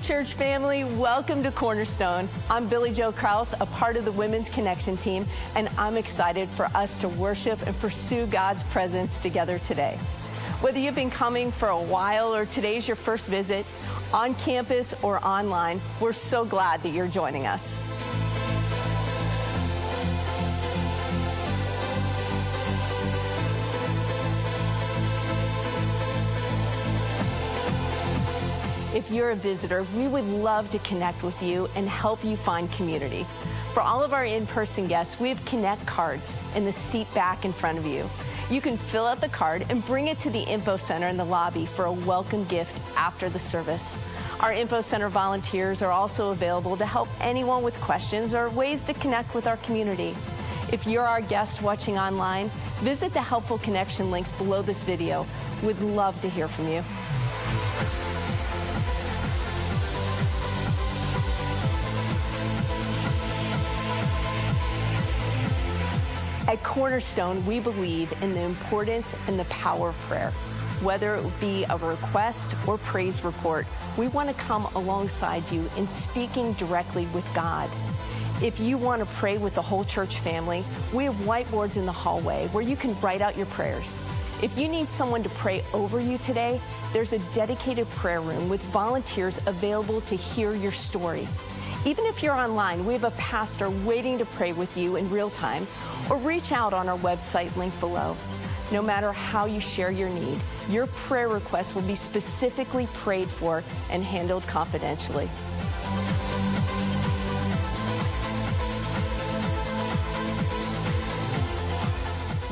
Church family, welcome to Cornerstone. I'm Billy Joe Kraus, a part of the Women's Connection team, and I'm excited for us to worship and pursue God's presence together today. Whether you've been coming for a while or today's your first visit, on campus or online, we're so glad that you're joining us. If you're a visitor, we would love to connect with you and help you find community. For all of our in-person guests, we have Connect cards in the seat back in front of you. You can fill out the card and bring it to the Info Center in the lobby for a welcome gift after the service. Our Info Center volunteers are also available to help anyone with questions or ways to connect with our community. If you're our guest watching online, visit the helpful connection links below this video. We'd love to hear from you. At Cornerstone, we believe in the importance and the power of prayer. Whether it be a request or praise report, we want to come alongside you in speaking directly with God. If you want to pray with the whole church family, we have whiteboards in the hallway where you can write out your prayers. If you need someone to pray over you today, there's a dedicated prayer room with volunteers available to hear your story. Even if you're online, we have a pastor waiting to pray with you in real time or reach out on our website link below. No matter how you share your need, your prayer request will be specifically prayed for and handled confidentially.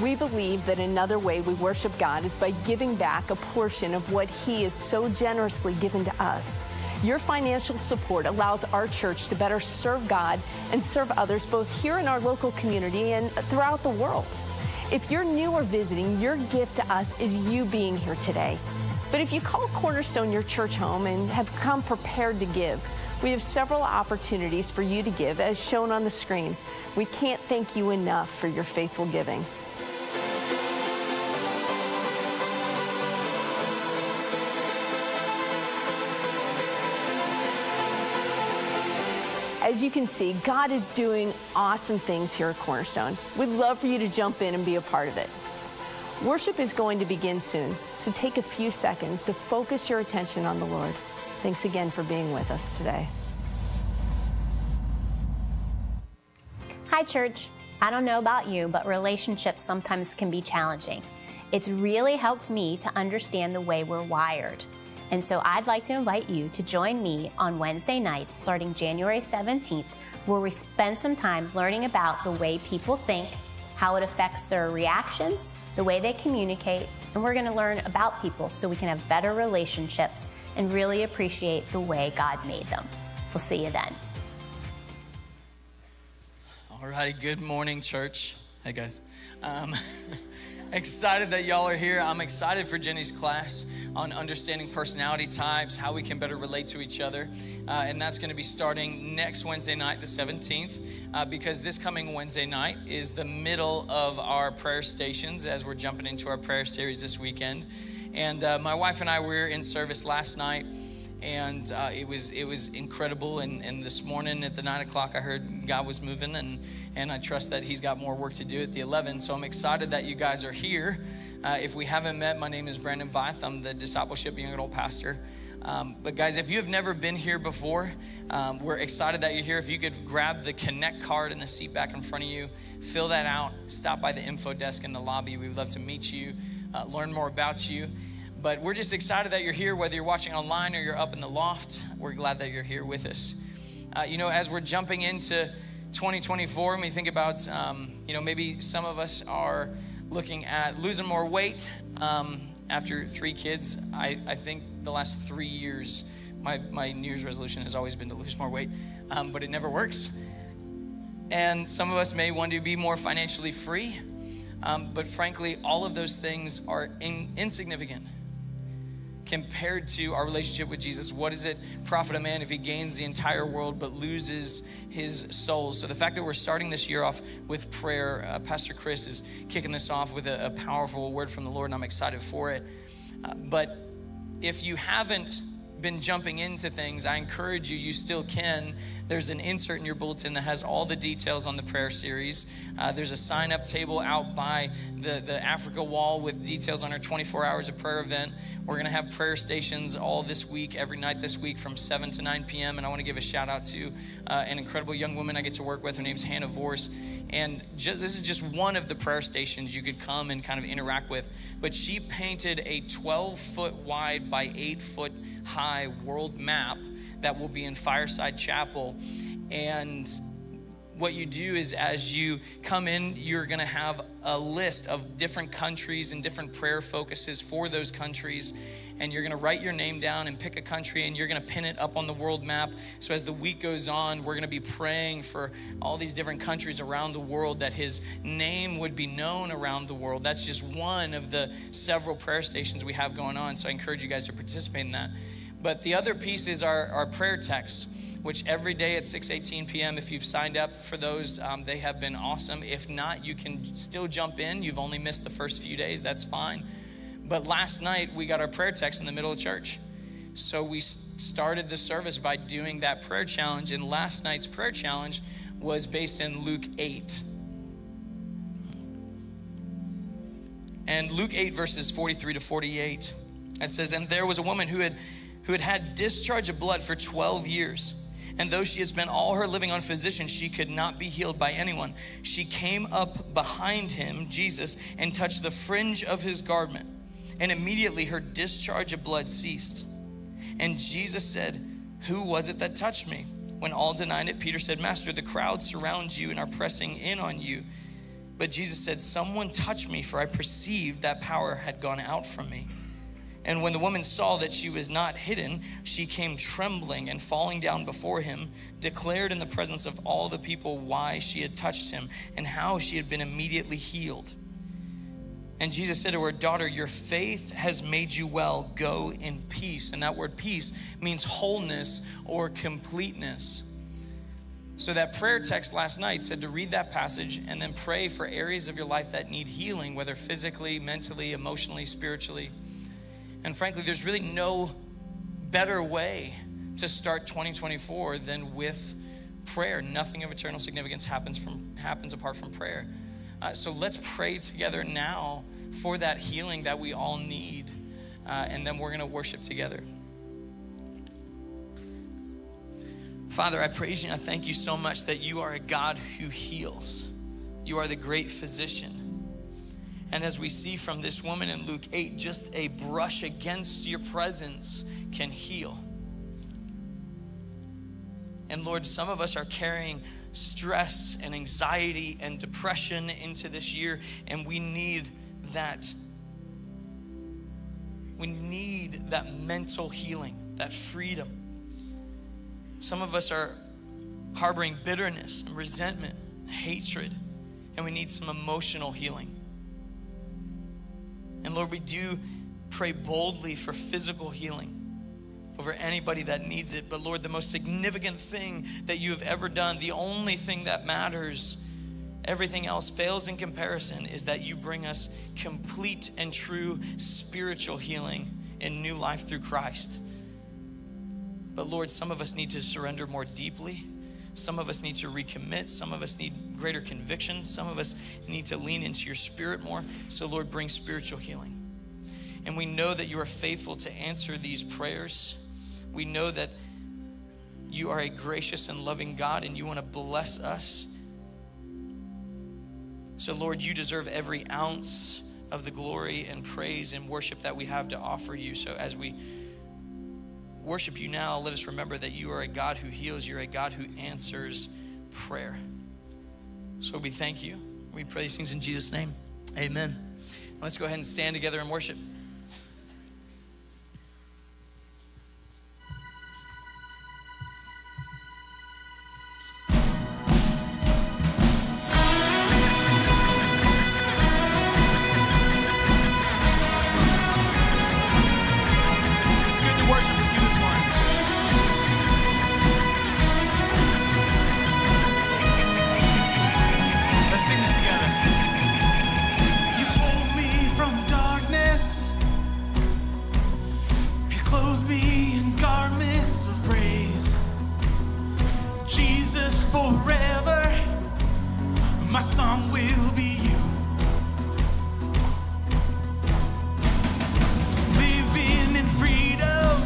We believe that another way we worship God is by giving back a portion of what He has so generously given to us. Your financial support allows our church to better serve God and serve others both here in our local community and throughout the world. If you're new or visiting, your gift to us is you being here today. But if you call Cornerstone your church home and have come prepared to give, we have several opportunities for you to give as shown on the screen. We can't thank you enough for your faithful giving. As you can see, God is doing awesome things here at Cornerstone. We'd love for you to jump in and be a part of it. Worship is going to begin soon, so take a few seconds to focus your attention on the Lord. Thanks again for being with us today. Hi, church. I don't know about you, but relationships sometimes can be challenging. It's really helped me to understand the way we're wired. And so I'd like to invite you to join me on Wednesday nights starting January 17th, where we spend some time learning about the way people think, how it affects their reactions, the way they communicate, and we're going to learn about people so we can have better relationships and really appreciate the way God made them. We'll see you then. All righty, good morning, church. Hey, guys. Um, excited that y'all are here. I'm excited for Jenny's class on understanding personality types, how we can better relate to each other. Uh, and that's going to be starting next Wednesday night, the 17th, uh, because this coming Wednesday night is the middle of our prayer stations as we're jumping into our prayer series this weekend. And uh, my wife and I were in service last night and uh, it was it was incredible. And, and this morning at the nine o'clock, I heard God was moving, and and I trust that He's got more work to do at the eleven. So I'm excited that you guys are here. Uh, if we haven't met, my name is Brandon Veith. I'm the discipleship young adult pastor. Um, but guys, if you have never been here before, um, we're excited that you're here. If you could grab the Connect card in the seat back in front of you, fill that out, stop by the info desk in the lobby. We would love to meet you, uh, learn more about you. But we're just excited that you're here, whether you're watching online or you're up in the loft. We're glad that you're here with us. Uh, you know, as we're jumping into 2024, and we think about, um, you know, maybe some of us are looking at losing more weight um, after three kids. I, I think the last three years, my, my New Year's resolution has always been to lose more weight, um, but it never works. And some of us may want to be more financially free, um, but frankly, all of those things are in, insignificant compared to our relationship with Jesus. What does it profit a man if he gains the entire world but loses his soul? So, the fact that we're starting this year off with prayer, uh, Pastor Kris is kicking this off with a, a, powerful word from the Lord, and I'm excited for it. Uh, but if you haven't been jumping into things, I encourage you, you still can. There's an insert in your bulletin that has all the details on the prayer series. Uh, there's a sign up table out by the, the Africa wall with details on our 24 hours of prayer event. We're going to have prayer stations all this week, every night this week from 7 to 9 p.m. And I want to give a shout out to uh, an incredible young woman I get to work with. Her name's Hannah Vorse. And just, this is just one of the prayer stations you could come and kind of interact with. But she painted a 12 foot wide by 8 foot high world map that will be in Fireside Chapel. And what you do is as you come in, you're going to have a list of different countries and different prayer focuses for those countries. And you're going to write your name down and pick a country and you're going to pin it up on the world map. So as the week goes on, we're going to be praying for all these different countries around the world that his name would be known around the world. That's just one of the several prayer stations we have going on. So I encourage you guys to participate in that. But the other piece is our, our prayer texts, which every day at 6:18 p.m. If you've signed up for those, um, they have been awesome. If not, you can still jump in. You've only missed the first few days. That's fine. But last night we got our prayer text in the middle of church. So we started the service by doing that prayer challenge, and last night's prayer challenge was based in Luke 8. And Luke 8, verses 43 to 48, it says, And there was a woman who had who had had discharge of blood for 12 years. And though she had spent all her living on physicians, she could not be healed by anyone. She came up behind him, Jesus, and touched the fringe of his garment. And immediately her discharge of blood ceased. And Jesus said, Who was it that touched me? When all denied it, Peter said, Master, the crowd surrounds you and are pressing in on you. But Jesus said, Someone touched me, for I perceived that power had gone out from me. And when the woman saw that she was not hidden, she came trembling and falling down before him, declared in the presence of all the people why she had touched him and how she had been immediately healed. And Jesus said to her, Daughter, your faith has made you well. Go in peace. And that word peace means wholeness or completeness. So, that prayer text last night said to read that passage and then pray for areas of your life that need healing, whether physically, mentally, emotionally, spiritually. And frankly, there's really no better way to start 2024 than with prayer. Nothing of eternal significance happens from happens apart from prayer. Uh, so let's pray together now for that healing that we all need, uh, and then we're going to worship together. Father, I praise you and I thank you so much that you are a God who heals. You are the great physician. And as we see from this woman in Luke 8, just a brush against your presence can heal. And Lord, some of us are carrying stress and anxiety and depression into this year, and we need that. We need that mental healing, that freedom. Some of us are harboring bitterness and resentment, hatred, and we need some emotional healing. And Lord, we do pray boldly for physical healing over anybody that needs it. But Lord, the most significant thing that you have ever done, the only thing that matters, everything else fails in comparison, is that you bring us complete and true spiritual healing and new life through Christ. But Lord, some of us need to surrender more deeply. Some of us need to recommit. Some of us need greater conviction. Some of us need to lean into your spirit more. So, Lord, bring spiritual healing. And we know that you are faithful to answer these prayers. We know that you are a gracious and loving God and you want to bless us. So, Lord, you deserve every ounce of the glory and praise and worship that we have to offer you. So, as we worship you now, let us remember that you are a God who heals, you're a God who answers prayer. So we thank you. We pray these things in Jesus' name. Amen. Let's go ahead and stand together and worship. forever. My song will be you. Living in freedom.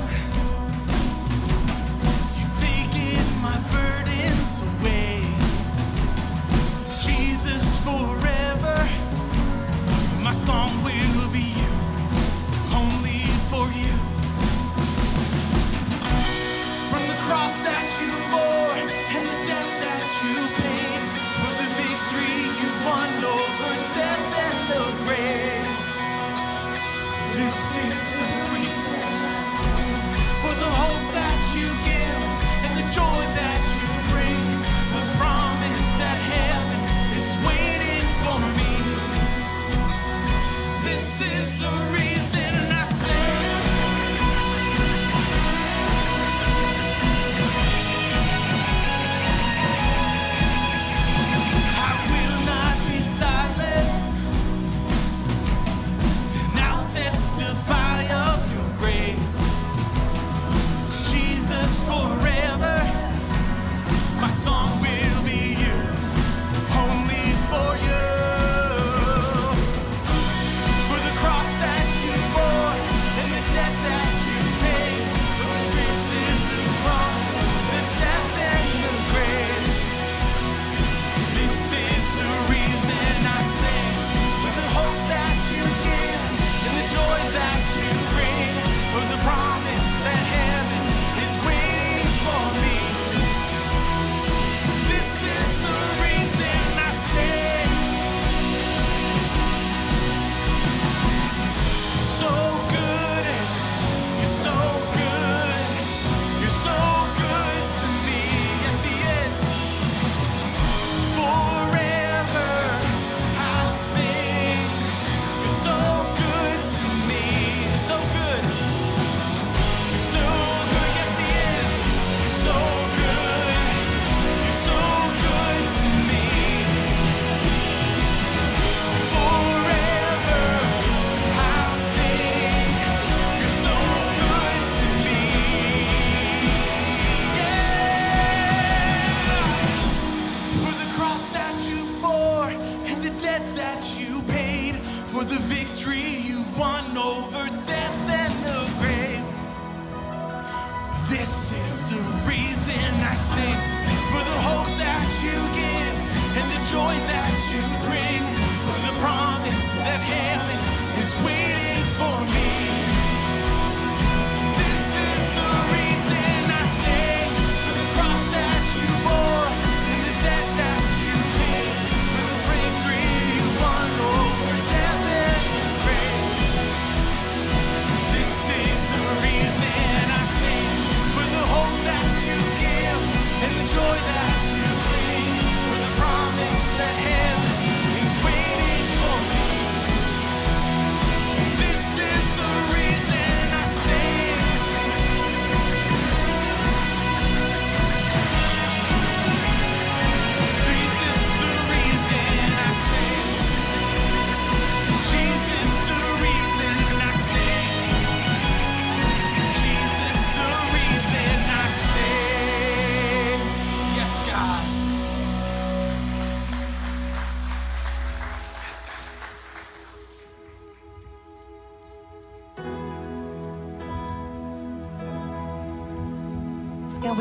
You've taken my burdens away. Jesus forever. My song will be you. Only for you. From the cross that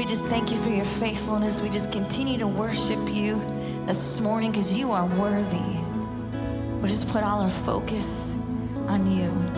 just thank you for your faithfulness. We just continue to worship you this morning because you are worthy. We'll just put all our focus on you.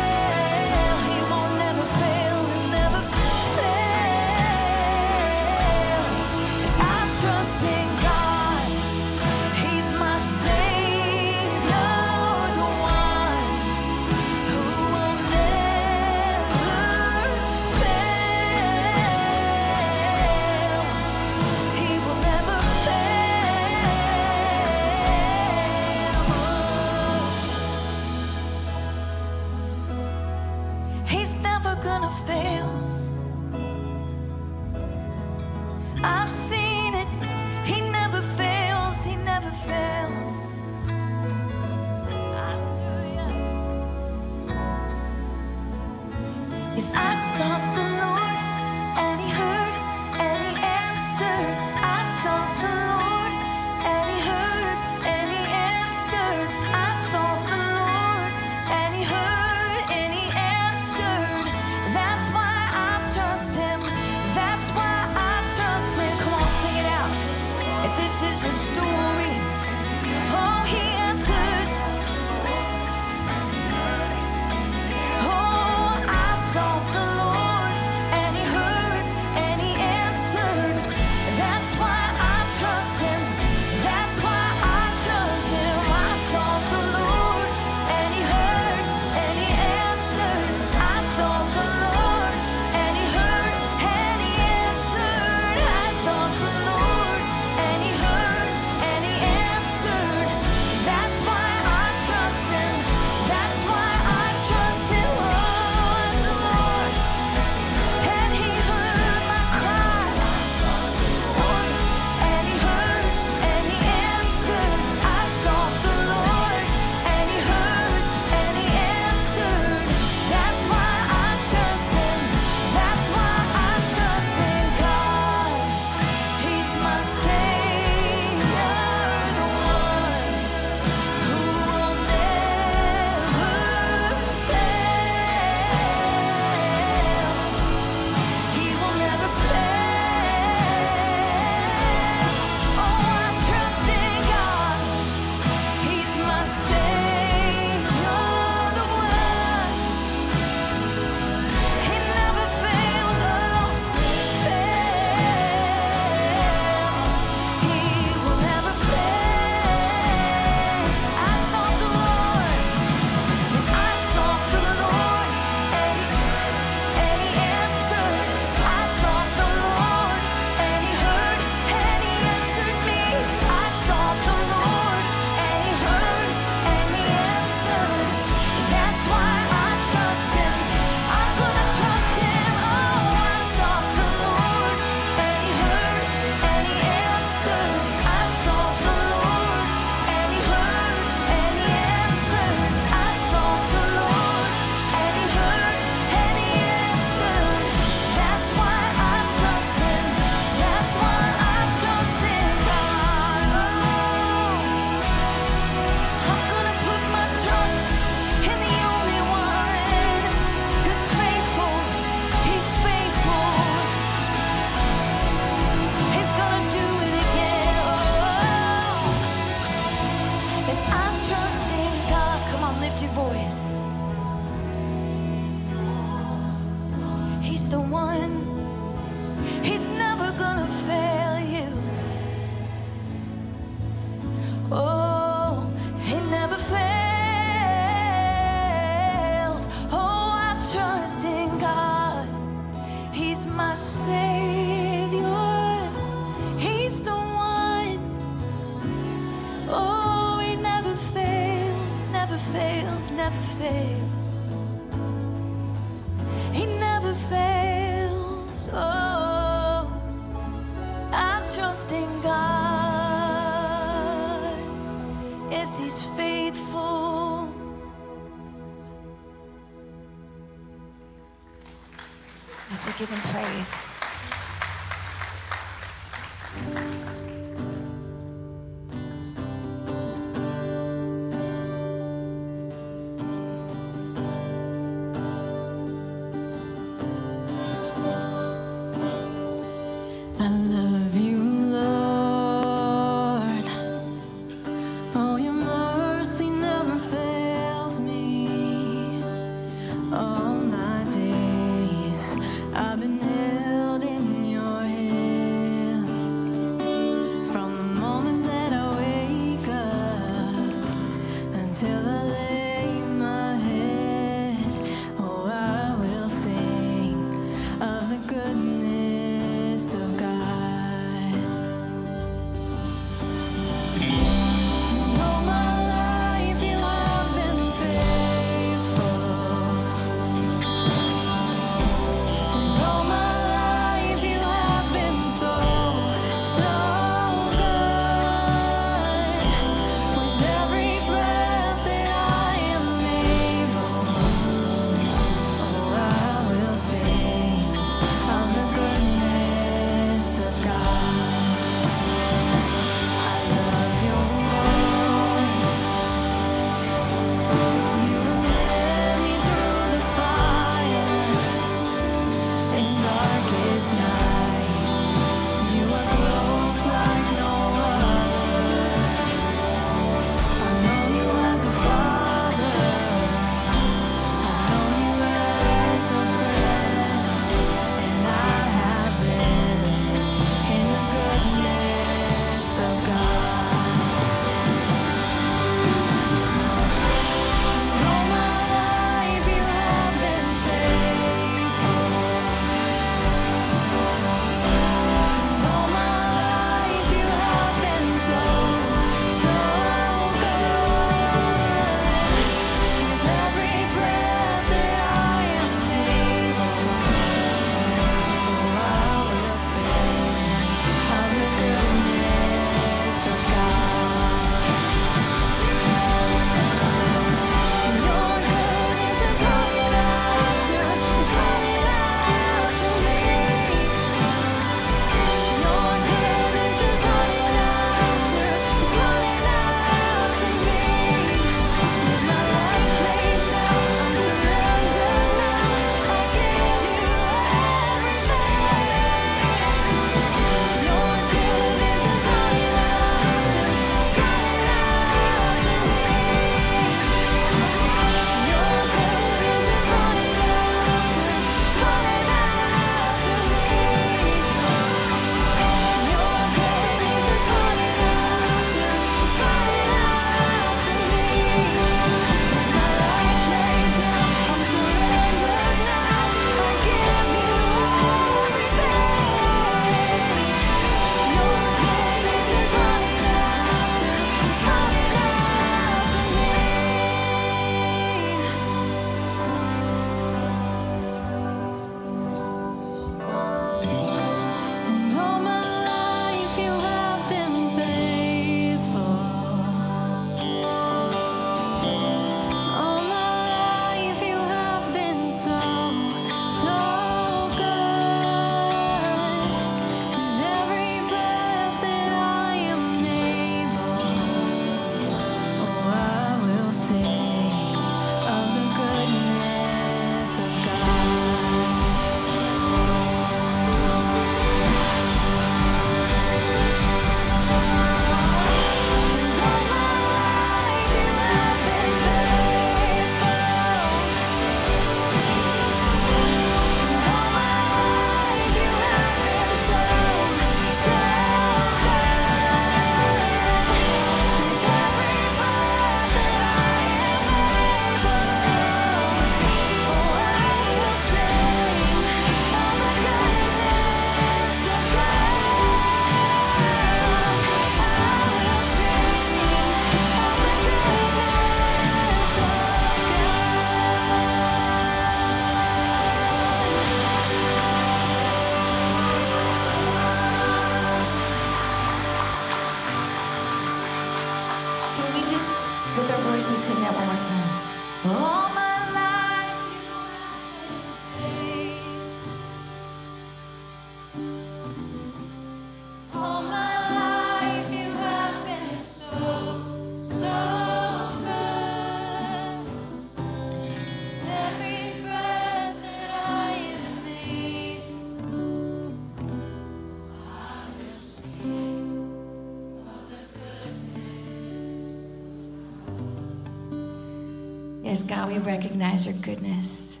We recognize your goodness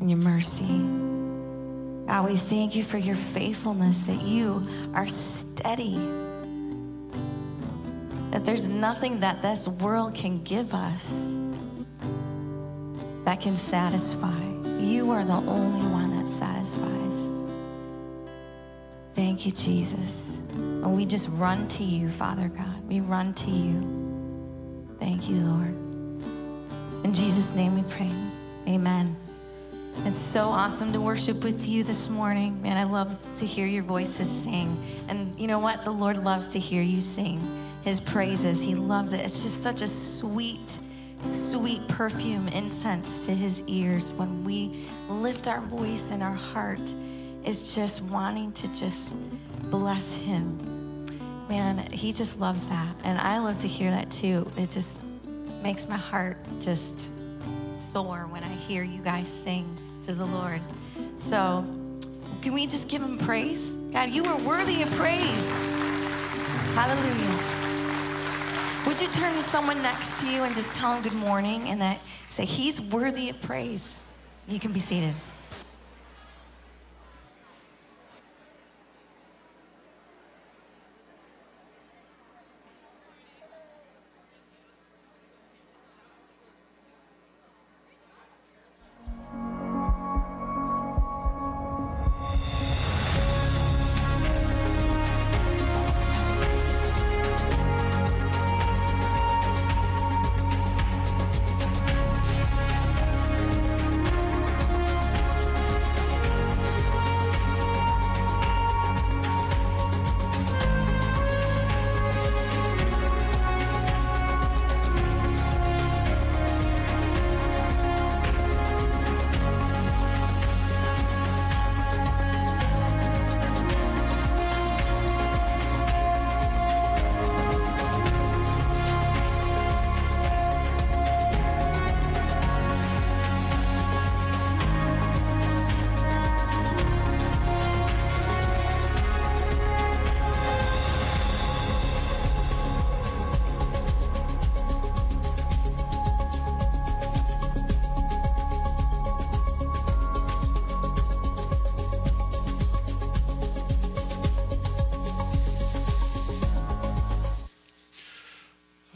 and your mercy. God, we thank you for your faithfulness, that you are steady, that there's nothing that this world can give us that can satisfy. You are the only one that satisfies. Thank you, Jesus. And we just run to you, Father God. We run to you. Thank you, Lord. In Jesus' name we pray. Amen. It's so awesome to worship with you this morning. Man, I love to hear your voices sing. And you know what? The Lord loves to hear you sing his praises. He loves it. It's just such a sweet, sweet perfume, incense to his ears when we lift our voice and our heart is just wanting to just bless him. Man, he just loves that. And I love to hear that too. It just makes my heart just soar when I hear you guys sing to the Lord. So, can we just give him praise? God, you are worthy of praise. Hallelujah. Would you turn to someone next to you and just tell him good morning and that say he's worthy of praise? You can be seated.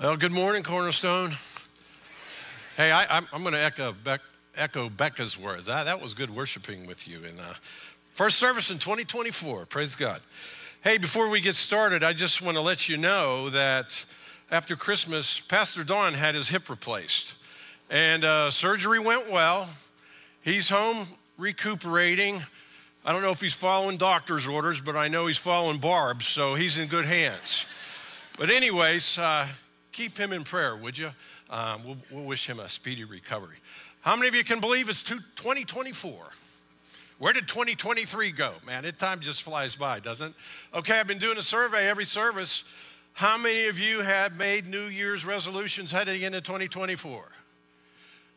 Well, good morning, Cornerstone. Hey, I, I'm, I'm going to echo, Beck, echo Becca's words. That, that was good worshiping with you. in uh, first service in 2024. Praise God. Hey, before we get started, I just want to let you know that after Christmas, Pastor Don had his hip replaced. And uh, surgery went well. He's home recuperating. I don't know if he's following doctor's orders, but I know he's following Barb's, so he's in good hands. But, anyways, uh, keep him in prayer, would you? Um, we'll, we'll wish him a speedy recovery. How many of you can believe it's 2024? Where did 2023 go? Man, it time just flies by, doesn't it? Okay, I've been doing a survey every service. How many of you have made New Year's resolutions heading into 2024?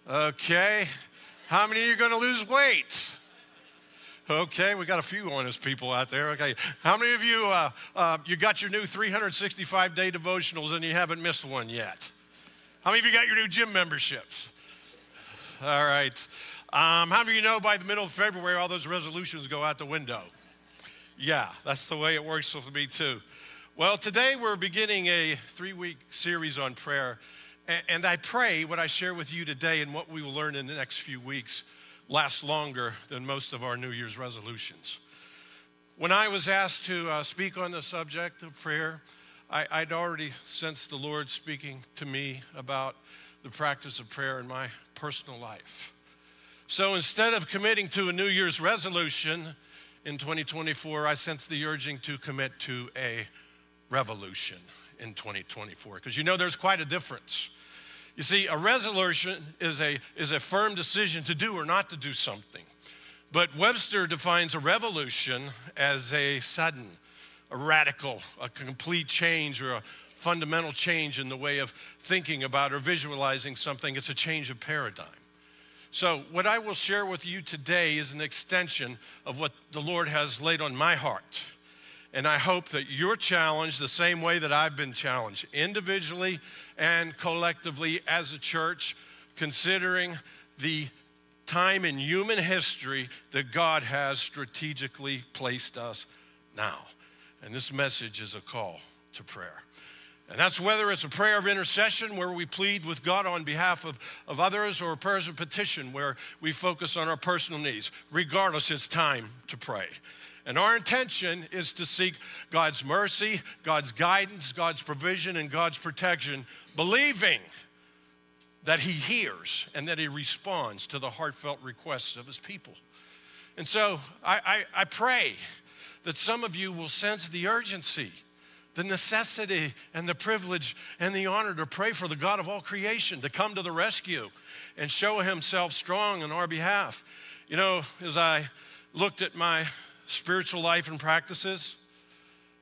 Okay. How many of you are going to lose weight? Okay, we got a few honest people out there. Okay, how many of you uh, uh, you got your new 365 day devotionals and you haven't missed one yet? How many of you got your new gym memberships? All right. Um, how many of you know by the middle of February all those resolutions go out the window? Yeah, that's the way it works with me too. Well, today we're beginning a three week series on prayer. And I pray what I share with you today and what we will learn in the next few weeks lasts longer than most of our New Year's resolutions. When I was asked to uh, speak on the subject of prayer, I, I'd already sensed the Lord speaking to me about the practice of prayer in my personal life. So instead of committing to a New Year's resolution in 2024, I sense the urging to commit to a revolution in 2024. Because you know there's quite a difference. You see, a resolution is a, is a firm decision to do or not to do something. But Webster defines a revolution as a sudden, a radical, a complete change or a fundamental change in the way of thinking about or visualizing something. It's a change of paradigm. So, what I will share with you today is an extension of what the Lord has laid on my heart. And I hope that you're challenged the same way that I've been challenged, individually and collectively as a church, considering the time in human history that God has strategically placed us now. And this message is a call to prayer. And that's whether it's a prayer of intercession where we plead with God on behalf of, of others or prayers of petition where we focus on our personal needs. Regardless, it's time to pray. And our intention is to seek God's mercy, God's guidance, God's provision, and God's protection, believing that He hears and that He responds to the heartfelt requests of His people. And so I, I, I pray that some of you will sense the urgency the necessity and the privilege and the honor to pray for the God of all creation to come to the rescue and show himself strong on our behalf. You know, as I looked at my spiritual life and practices,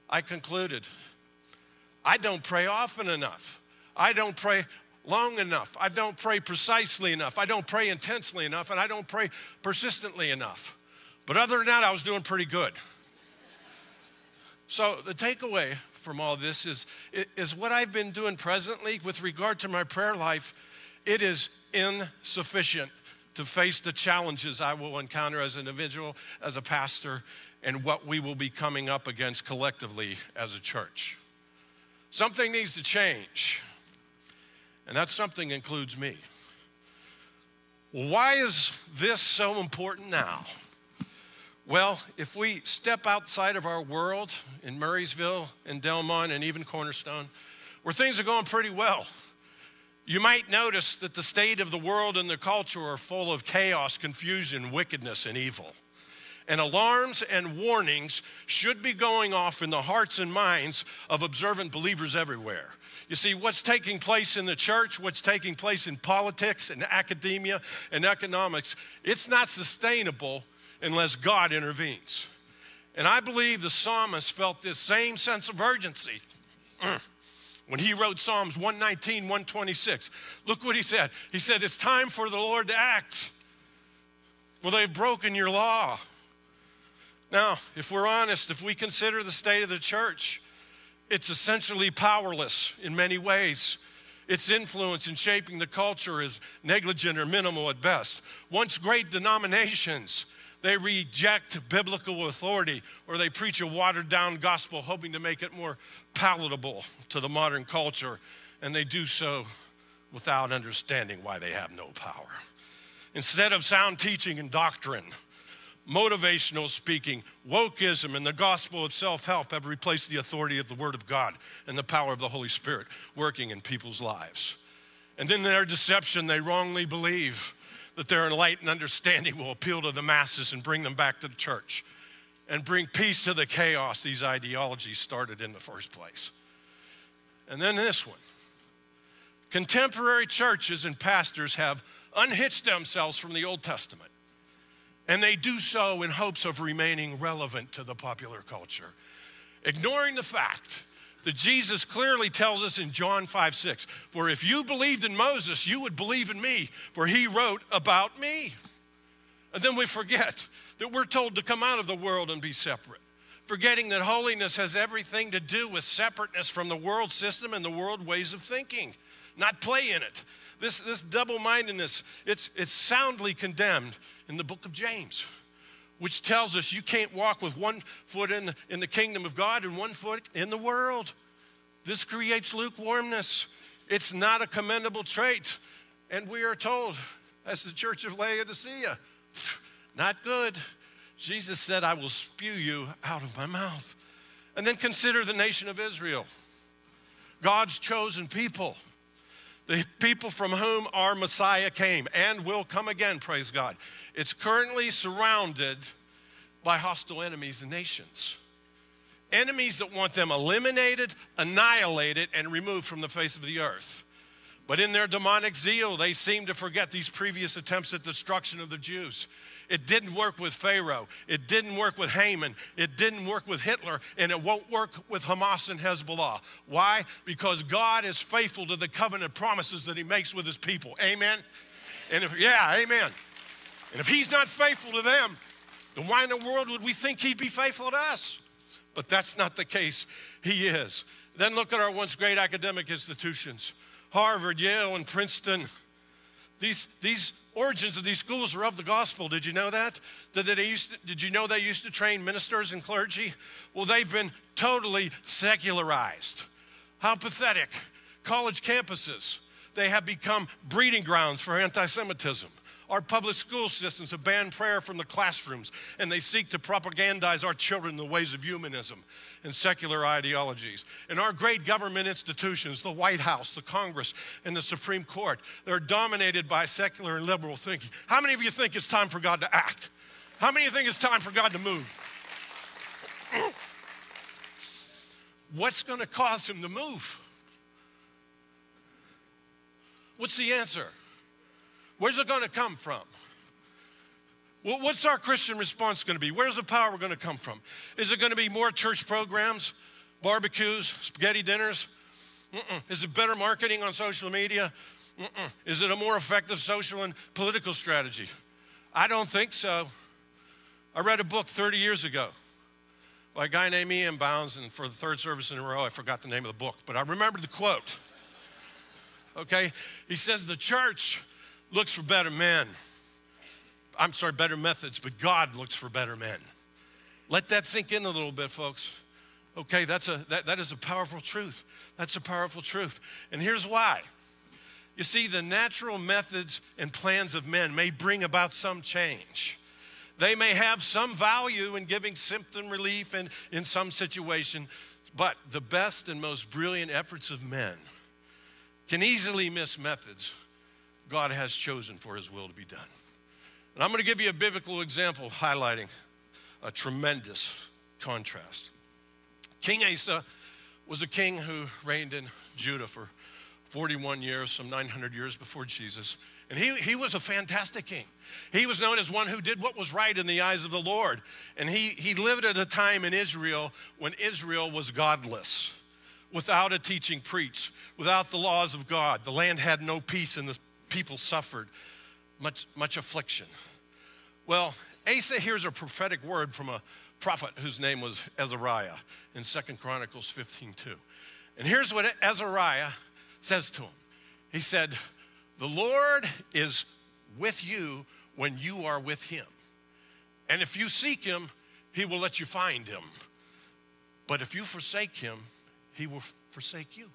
I concluded I don't pray often enough. I don't pray long enough. I don't pray precisely enough. I don't pray intensely enough. And I don't pray persistently enough. But other than that, I was doing pretty good. So the takeaway from all this is, is what I've been doing presently with regard to my prayer life, it is insufficient to face the challenges I will encounter as an individual, as a pastor, and what we will be coming up against collectively as a church. Something needs to change, and that something includes me. Why is this so important now? Well, if we step outside of our world in Murrysville and Delmont and even Cornerstone, where things are going pretty well, you might notice that the state of the world and the culture are full of chaos, confusion, wickedness, and evil. And alarms and warnings should be going off in the hearts and minds of observant believers everywhere. You see, what's taking place in the church, what's taking place in politics and academia and economics, it's not sustainable unless God intervenes. And I believe the psalmist felt this same sense of urgency when he wrote Psalms 119, 126. Look what he said. He said, It's time for the Lord to act, Well, they've broken your law. Now, if we're honest, if we consider the state of the church, it's essentially powerless in many ways. Its influence in shaping the culture is negligent or minimal at best. Once great denominations they reject biblical authority or they preach a watered down gospel, hoping to make it more palatable to the modern culture, and they do so without understanding why they have no power. Instead of sound teaching and doctrine, motivational speaking, wokeism, and the gospel of self help have replaced the authority of the Word of God and the power of the Holy Spirit working in people's lives. And in their deception, they wrongly believe that their enlightened understanding will appeal to the masses and bring them back to the church and bring peace to the chaos these ideologies started in the first place. And then this one contemporary churches and pastors have unhitched themselves from the Old Testament, and they do so in hopes of remaining relevant to the popular culture, ignoring the fact that Jesus clearly tells us in John 5 6. For if you believed in Moses, you would believe in me, for he wrote about me. And then we forget that we're told to come out of the world and be separate, forgetting that holiness has everything to do with separateness from the world system and the world ways of thinking, not play in it. This, this double mindedness, it's, it's soundly condemned in the book of James which tells us you can't walk with one foot in, in the kingdom of God and one foot in the world. This creates lukewarmness. It's not a commendable trait. And we are told, as the church of Laodicea, not good. Jesus said, I will spew you out of my mouth. And then consider the nation of Israel, God's chosen people, the people from whom our Messiah came and will come again, praise God. It's currently surrounded by hostile enemies and nations. Enemies that want them eliminated, annihilated, and removed from the face of the earth. But in their demonic zeal, they seem to forget these previous attempts at destruction of the Jews. It didn't work with Pharaoh. It didn't work with Haman. It didn't work with Hitler. And it won't work with Hamas and Hezbollah. Why? Because God is faithful to the covenant promises that He makes with His people. Amen? And if, yeah, amen. And if He's not faithful to them, then why in the world would we think He'd be faithful to us? But that's not the case. He is. Then look at our once great academic institutions Harvard, Yale, and Princeton. These, these origins of these schools are of the gospel. Did you know that? Did, they used to- did you know they used to train ministers and clergy? Well, they've been totally secularized. How pathetic. College campuses, they have become breeding grounds for anti Semitism. Our public school systems have banned prayer from the classrooms, and they seek to propagandize our children in the ways of humanism and secular ideologies. And our great government institutions, the White House, the Congress, and the Supreme Court, they're dominated by secular and liberal thinking. How many of you think it's time for God to act? How many of you think it's time for God to move? What's going to cause him to move? What's the answer? Where's it going to come from? Well, what's our Christian response going to be? Where's the power going to come from? Is it going to be more church programs, barbecues, spaghetti dinners? Mm-mm. Is it better marketing on social media? Mm-mm. Is it a more effective social and political strategy? I don't think so. I read a book 30 years ago by a guy named E.M. Bounds, and for the third service in a row, I forgot the name of the book, but I remember the quote. Okay? He says, The church looks for better men. I'm sorry, better methods, but God looks for better men. Let that sink in a little bit, folks. Okay, that's a, that, that is a powerful truth. That's a powerful truth. And here's why. You see, the natural methods and plans of men may bring about some change. They may have some value in giving symptom relief in, in some situation, but the best and most brilliant efforts of men can easily miss methods God has chosen for his will to be done. And I'm going to give you a biblical example highlighting a tremendous contrast. King Asa was a king who reigned in Judah for 41 years, some 900 years before Jesus. And he, he was a fantastic king. He was known as one who did what was right in the eyes of the Lord. And he, he lived at a time in Israel when Israel was godless, without a teaching preached, without the laws of God. The land had no peace in the people suffered much, much affliction. Well, Asa hears a prophetic word from a prophet whose name was Azariah in Second Chronicles 15 2. And here's what Azariah says to him He said, The Lord is with you when you are with him. And if you seek him, he will let you find him. But if you forsake him, he will forsake you.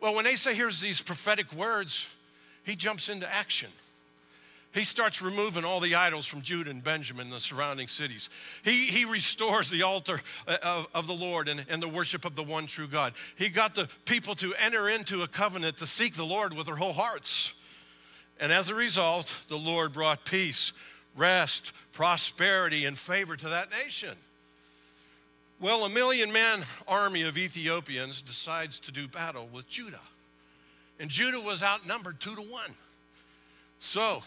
Well, when Asa hears these prophetic words, he jumps into action. He starts removing all the idols from Judah and Benjamin and the surrounding cities. He, he restores the altar uh, of, of the Lord and, and the worship of the one true God. He got the people to enter into a covenant to seek the Lord with their whole hearts. And as a result, the Lord brought peace, rest, prosperity, and favor to that nation. Well, a million man army of Ethiopians decides to do battle with Judah. And Judah was outnumbered two to one. So,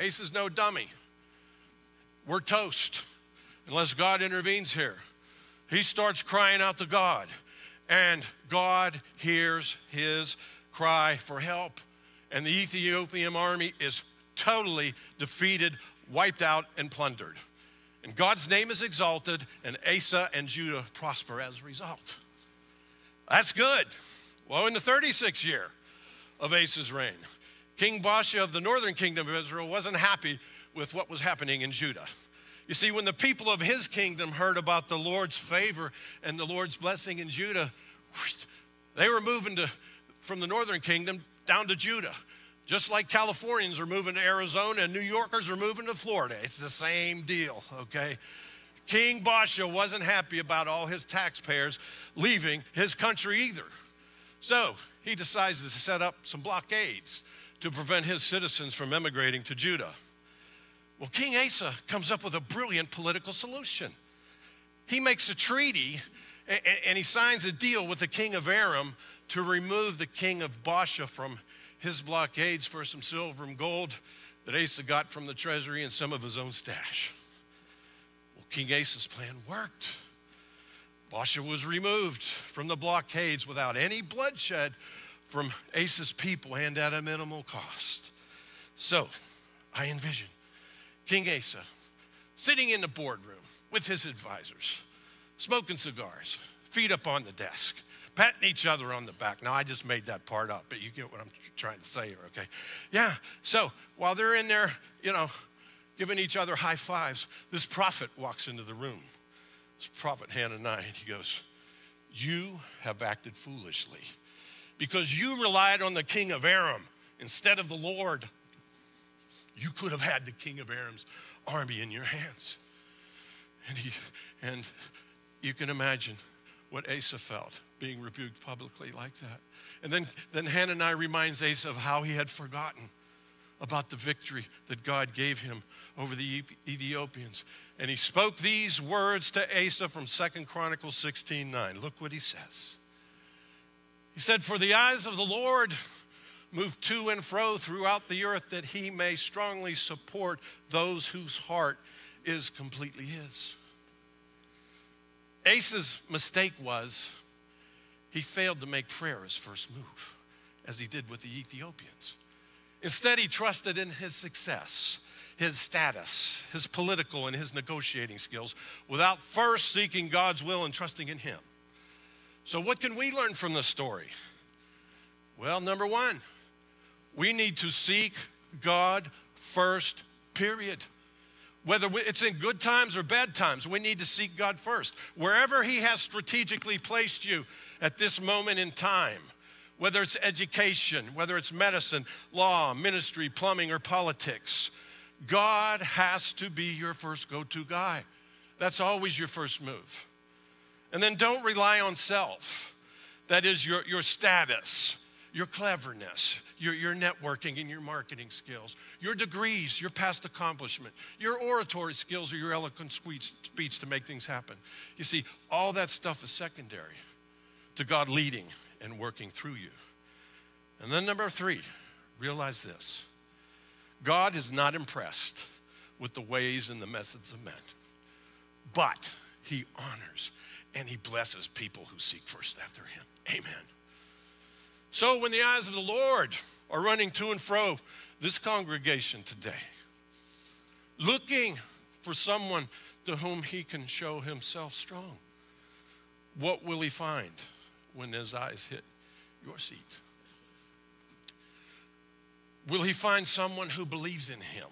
Asa's no dummy. We're toast unless God intervenes here. He starts crying out to God, and God hears his cry for help. And the Ethiopian army is totally defeated, wiped out, and plundered. And God's name is exalted, and Asa and Judah prosper as a result. That's good. Well, in the 36th year of Asa's reign, King Baasha of the northern kingdom of Israel wasn't happy with what was happening in Judah. You see, when the people of his kingdom heard about the Lord's favor and the Lord's blessing in Judah, they were moving to, from the northern kingdom down to Judah. Just like Californians are moving to Arizona and New Yorkers are moving to Florida. It's the same deal, okay? King Baasha wasn't happy about all his taxpayers leaving his country either. So he decides to set up some blockades to prevent his citizens from emigrating to Judah. Well, King Asa comes up with a brilliant political solution. He makes a treaty And he signs a deal with the king of Aram to remove the king of Baasha from his blockades for some silver and gold that Asa got from the treasury and some of his own stash. Well, King Asa's plan worked. Baasha was removed from the blockades without any bloodshed from Asa's people and at a minimal cost. So I envision King Asa sitting in the boardroom with his advisors, smoking cigars, feet up on the desk, patting each other on the back. Now, I just made that part up, but you get what I'm trying to say here, okay? Yeah, so while they're in there, you know, giving each other high fives, this prophet walks into the room. This prophet Hananiah, he goes, You have acted foolishly because you relied on the king of Aram instead of the Lord. You could have had the king of Aram's army in your hands. And, he, and you can imagine what Asa felt being rebuked publicly like that. And then, then Hananiah reminds Asa of how he had forgotten about the victory that God gave him over the Ethiopians. And he spoke these words to Asa from 2 Chronicles 16 9. Look what he says. He said, For the eyes of the Lord move to and fro throughout the earth that he may strongly support those whose heart is completely his. Asa's mistake was he failed to make prayer his first move, as he did with the Ethiopians. Instead, he trusted in his success, his status, his political and his negotiating skills, without first seeking God's will and trusting in him. So, what can we learn from this story? Well, number one, we need to seek God first, period. Whether it's in good times or bad times, we need to seek God first. Wherever He has strategically placed you at this moment in time, whether it's education, whether it's medicine, law, ministry, plumbing, or politics, God has to be your first go to guy. That's always your first move. And then don't rely on self. That is your, your status, your cleverness, your, your networking and your marketing skills, your degrees, your past accomplishment, your oratory skills, or your eloquent speech, speech to make things happen. You see, all that stuff is secondary to God leading and working through you. And then, number three, realize this God is not impressed with the ways and the methods of men, but He honors and He blesses people who seek first after Him. Amen. So, when the eyes of the Lord are running to and fro this congregation today, looking for someone to whom He can show Himself strong, what will He find when His eyes hit your seat? Will He find someone who believes in Him?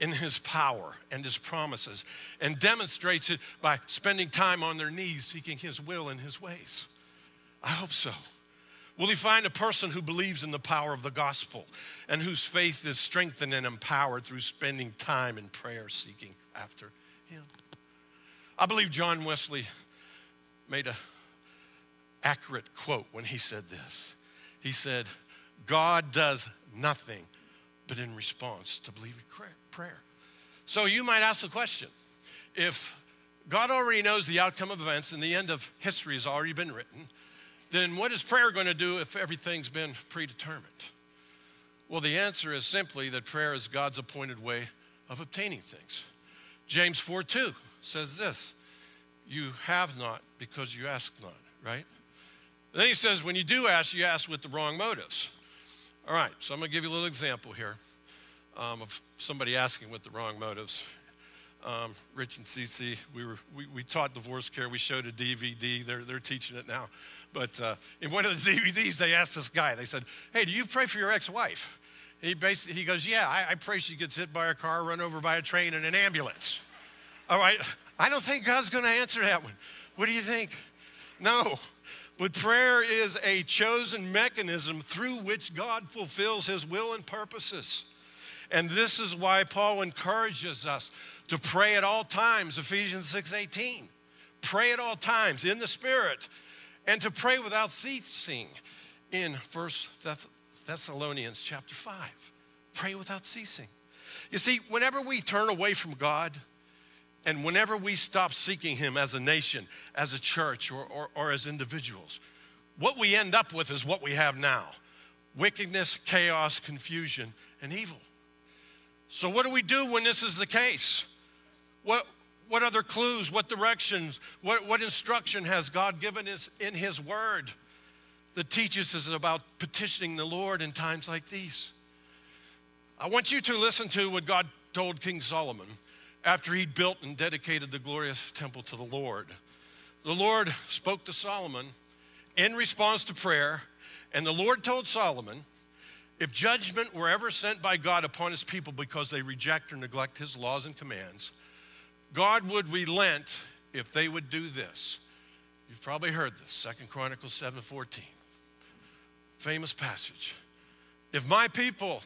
in his power and his promises and demonstrates it by spending time on their knees seeking his will and his ways. I hope so. Will he find a person who believes in the power of the gospel and whose faith is strengthened and empowered through spending time in prayer seeking after him? I believe John Wesley made a accurate quote when he said this. He said, God does nothing but in response to believing prayer. So you might ask the question if God already knows the outcome of events and the end of history has already been written, then what is prayer going to do if everything's been predetermined? Well, the answer is simply that prayer is God's appointed way of obtaining things. James 4 2 says this You have not because you ask not, right? Then he says, When you do ask, you ask with the wrong motives. All right, so I'm going to give you a little example here um, of somebody asking with the wrong motives. Um, Rich and Cece, we, were, we, we taught divorce care. We showed a DVD. They're, they're teaching it now. But uh, in one of the DVDs, they asked this guy, they said, Hey, do you pray for your ex wife? He, basically, he goes, Yeah, I, I pray she gets hit by a car, run over by a train, and an ambulance. All right, I don't think God's going to answer that one. What do you think? No. But prayer is a chosen mechanism through which God fulfills his will and purposes. And this is why Paul encourages us to pray at all times, Ephesians 6:18. Pray at all times in the spirit and to pray without ceasing in 1 Thessalonians chapter 5. Pray without ceasing. You see, whenever we turn away from God, And whenever we stop seeking Him as a nation, as a church, or, or, or as individuals, what we end up with is what we have now wickedness, chaos, confusion, and evil. So, what do we do when this is the case? What, what other clues, what directions, what, what instruction has God given us in His Word that teaches us about petitioning the Lord in times like these? I want you to listen to what God told King Solomon after he'd built and dedicated the glorious temple to the Lord. The Lord spoke to Solomon in response to prayer, and the Lord told Solomon if judgment were ever sent by God upon his people because they reject or neglect his laws and commands, God would relent if they would do this. You've probably heard this, Second Chronicles 7:14. Famous passage. If my people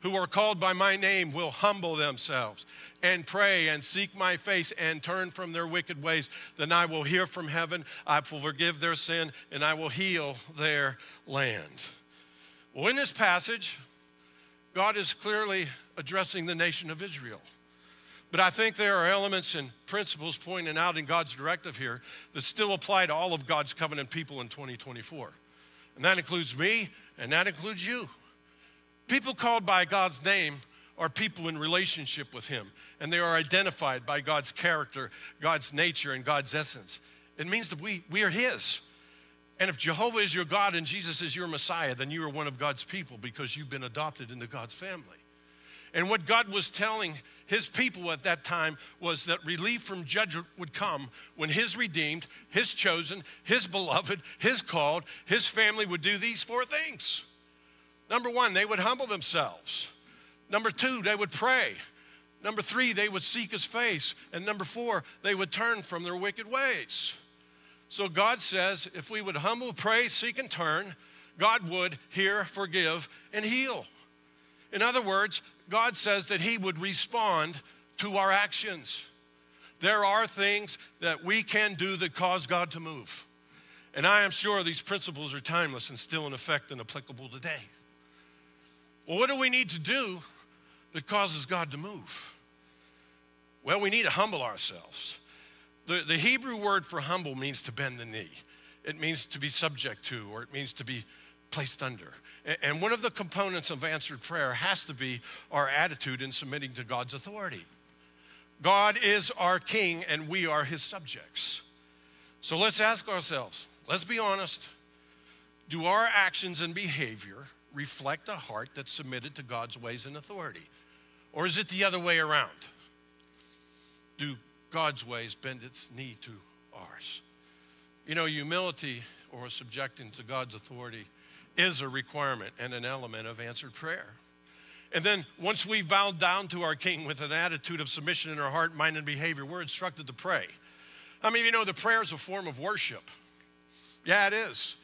who are called by my name will humble themselves and pray and seek my face and turn from their wicked ways, then I will hear from heaven, I will forgive their sin, and I will heal their land. Well, in this passage, God is clearly addressing the nation of Israel. But I think there are elements and principles pointed out in God's directive here that still apply to all of God's covenant people in 2024. And that includes me, and that includes you. People called by God's name are people in relationship with Him, and they are identified by God's character, God's nature, and God's essence. It means that we, we are His. And if Jehovah is your God and Jesus is your Messiah, then you are one of God's people because you've been adopted into God's family. And what God was telling his people at that time was that relief from judgment would come when his redeemed, his chosen, his beloved, his called, his family would do these four things. Number one, they would humble themselves. Number two, they would pray. Number three, they would seek his face. And number four, they would turn from their wicked ways. So God says if we would humble, pray, seek, and turn, God would hear, forgive, and heal. In other words, God says that He would respond to our actions. There are things that we can do that cause God to move. And I am sure these principles are timeless and still in effect and applicable today. Well, what do we need to do that causes God to move? Well, we need to humble ourselves. The, the Hebrew word for humble means to bend the knee, it means to be subject to, or it means to be placed under. And one of the components of answered prayer has to be our attitude in submitting to God's authority. God is our king and we are his subjects. So let's ask ourselves, let's be honest. Do our actions and behavior reflect a heart that's submitted to God's ways and authority? Or is it the other way around? Do God's ways bend its knee to ours? You know, humility or subjecting to God's authority is a requirement and an element of answered prayer. And then once we've bowed down to our King with an attitude of submission in our heart, mind, and behavior, we're instructed to pray. I mean, you know, the prayer is a form of worship. Yeah, it is.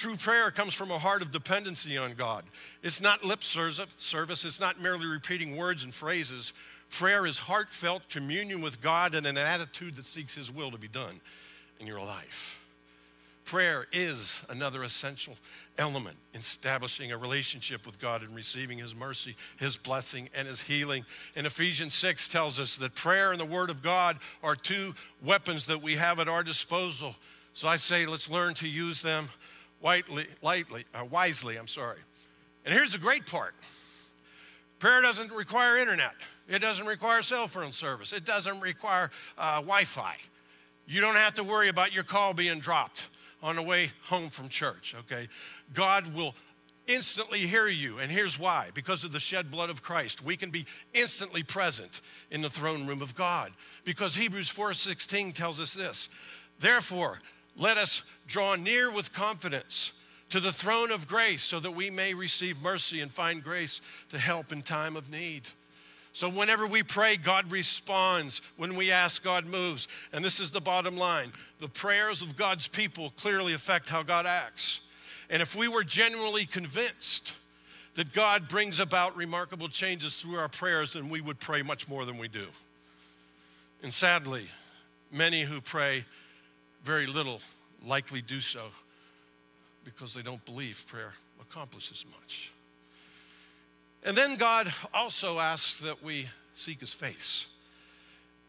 True prayer comes from a heart of dependency on God. It's not lip service, it's not merely repeating words and phrases. Prayer is heartfelt communion with God and an attitude that seeks His will to be done in your life. Prayer is another essential element in establishing a relationship with God and receiving His mercy, His blessing, and His healing. And Ephesians 6 tells us that prayer and the Word of God are two weapons that we have at our disposal. So I say, let's learn to use them lightly, lightly, uh, wisely. I'm sorry. And here's the great part prayer doesn't require internet, it doesn't require cell phone service, it doesn't require uh, Wi Fi. You don't have to worry about your call being dropped on the way home from church, okay? God will instantly hear you, and here's why because of the shed blood of Christ. We can be instantly present in the throne room of God because Hebrews 4:16 tells us this. Therefore, let us draw near with confidence to the throne of grace so that we may receive mercy and find grace to help in time of need. So, whenever we pray, God responds. When we ask, God moves. And this is the bottom line the prayers of God's people clearly affect how God acts. And if we were genuinely convinced that God brings about remarkable changes through our prayers, then we would pray much more than we do. And sadly, many who pray very little likely do so because they don't believe prayer accomplishes much. And then God also asks that we seek his face.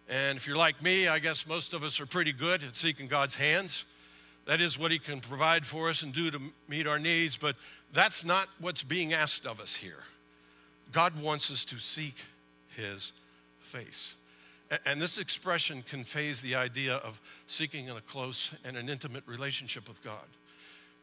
And if you're like me, I guess most of us are pretty good at seeking God's hands. That is what He can provide for us and do to meet our needs, but that's not what's being asked of us here. God wants us to seek His face. And this expression conveys the idea of seeking a close and an intimate relationship with God.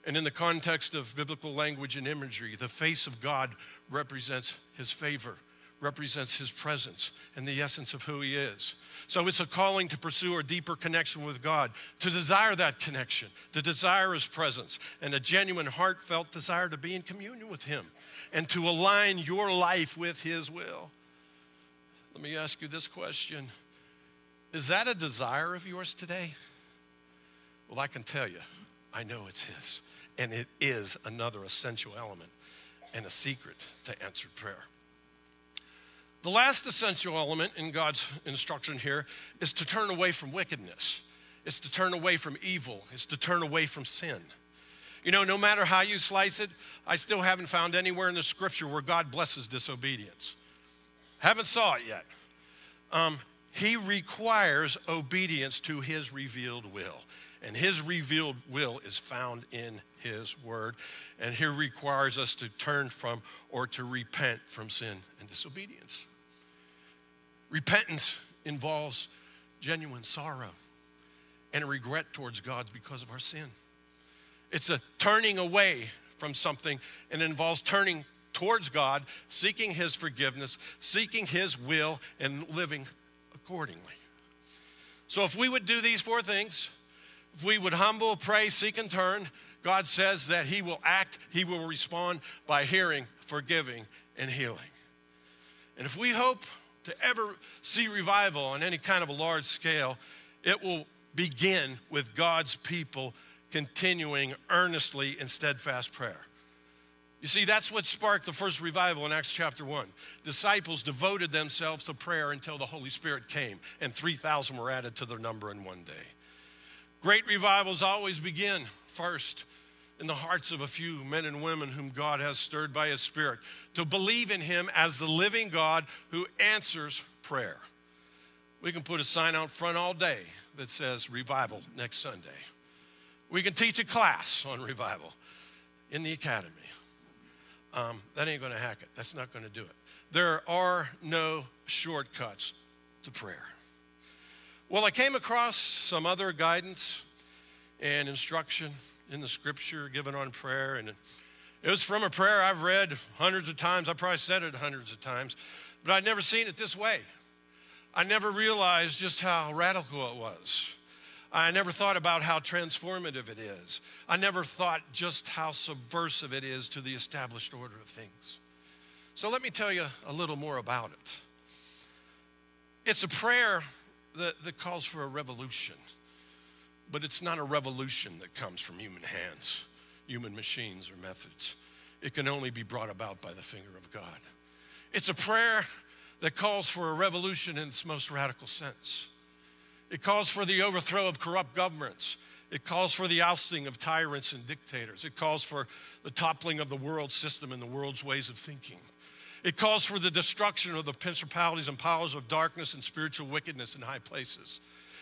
And in the context of biblical language and imagery, the face of God represents his favor, represents his presence, and the essence of who he is. So it's a calling to pursue a deeper connection with God, to desire that connection, to desire his presence, and a genuine, heartfelt desire to be in communion with him and to align your life with his will. Let me ask you this question Is that a desire of yours today? Well, I can tell you, I know it's His. And it is another essential element and a secret to answered prayer. The last essential element in God's instruction here is to turn away from wickedness. It's to turn away from evil. It's to turn away from sin. You know, no matter how you slice it, I still haven't found anywhere in the scripture where God blesses disobedience. Haven't saw it yet. Um, he requires obedience to his revealed will. And his revealed will is found in his word. And he requires us to turn from or to repent from sin and disobedience. Repentance involves genuine sorrow and regret towards God because of our sin. It's a turning away from something and involves turning towards God, seeking His forgiveness, seeking His will, and living accordingly. So, if we would do these four things, if we would humble, pray, seek, and turn, God says that He will act, He will respond by hearing, forgiving, and healing. And if we hope to ever see revival on any kind of a large scale, it will begin with God's people continuing earnestly in steadfast prayer. You see, that's what sparked the first revival in Acts chapter 1. Disciples devoted themselves to prayer until the Holy Spirit came, and 3,000 were added to their number in one day. Great revivals always begin first in the hearts of a few men and women whom God has stirred by His Spirit to believe in Him as the living God who answers prayer. We can put a sign out front all day that says revival next Sunday. We can teach a class on revival in the academy. Um, that ain't going to hack it. That's not going to do it. There are no shortcuts to prayer. Well, I came across some other guidance and instruction in the scripture given on prayer, and it was from a prayer I've read hundreds of times. I probably said it hundreds of times, but I'd never seen it this way. I never realized just how radical it was. I never thought about how transformative it is. I never thought just how subversive it is to the established order of things. So let me tell you a little more about it. It's a prayer that, that calls for a revolution, but it's not a revolution that comes from human hands, human machines, or methods. It can only be brought about by the finger of God. It's a prayer that calls for a revolution in its most radical sense. It calls for the overthrow of corrupt governments. It calls for the ousting of tyrants and dictators. It calls for the toppling of the world system and the world's ways of thinking. It calls for the destruction of the principalities and powers of darkness and spiritual wickedness in high places.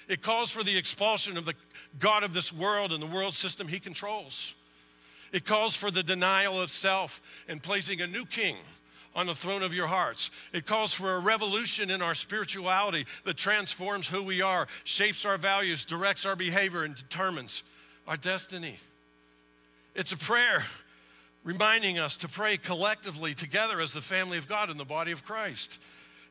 It calls for the expulsion of the God of this world and the world system he controls. It calls for the denial of self and placing a new king on the throne of your hearts. It calls for a revolution in our spirituality that transforms who we are, shapes our values, directs our behavior, and determines our destiny. It's a prayer reminding us to pray collectively together as the family of God in the body of Christ.